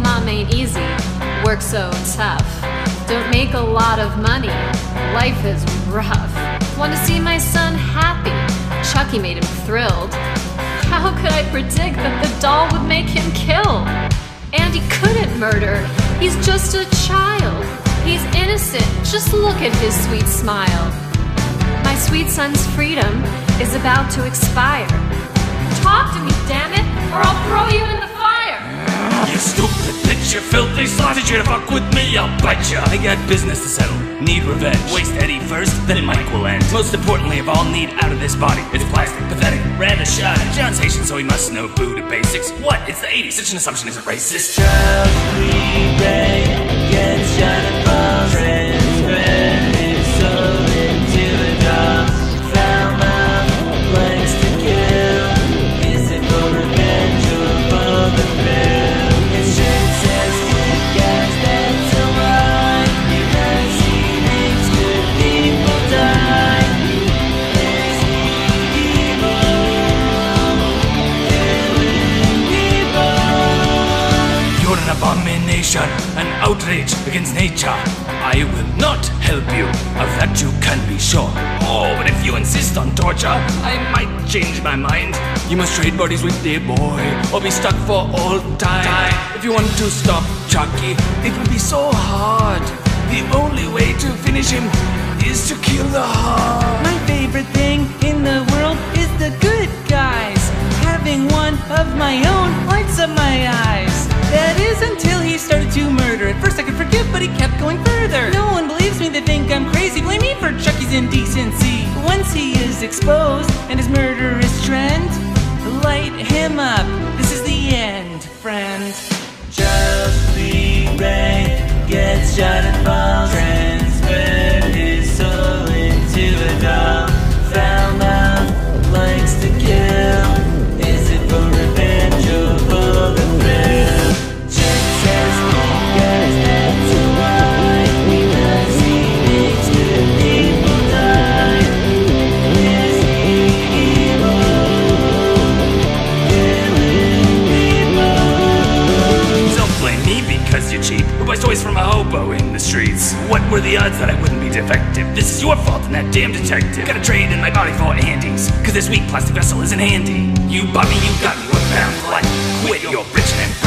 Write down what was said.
ain't easy, work so tough. Don't make a lot of money, life is rough. Want to see my son happy, Chucky made him thrilled. How could I predict that the doll would make him kill? And he couldn't murder, he's just a child. He's innocent, just look at his sweet smile. My sweet son's freedom is about to expire. Talk to me, damn it, or I'll you filthy slut, you to fuck with me, I'll bite ya. I got business to settle, need revenge. Waste Eddie first, then Mike will end. Most importantly of all, need out of this body. It's plastic, pathetic, rather shy. John's Haitian, so he must know voodoo basics. What? It's the 80s, such an assumption isn't racist. Child abomination, an outrage against nature. I will not help you, of that you can be sure. Oh, but if you insist on torture, I might change my mind. You must trade bodies with dear boy, or be stuck for all time. If you want to stop Chucky, it will be so hard. The only way to finish him is to kill the heart. My favorite thing in the world is the good guys. Having one of my own lights up my eyes. That is until he started to murder. At first I could forgive, but he kept going further. No one believes me, they think I'm crazy. Blame me for Chucky's indecency. Once he is exposed and his murderous trend, light him up. This is the end, friend. Just be brain toys from a hobo in the streets? What were the odds that I wouldn't be defective? This is your fault and that damn detective. Gotta trade in my body for Andy's. Cause this weak plastic vessel isn't handy. You bought me, you got me, what bound life? Quit your bitching and